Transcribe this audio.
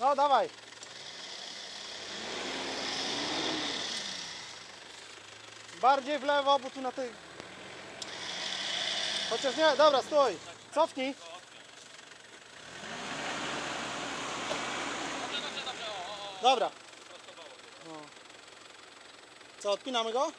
No dawaj. Bardziej w lewo, bo tu na tej... Chociaż nie, dobra, stój. Cofnij. Dobra. No. Co, odpinamy go?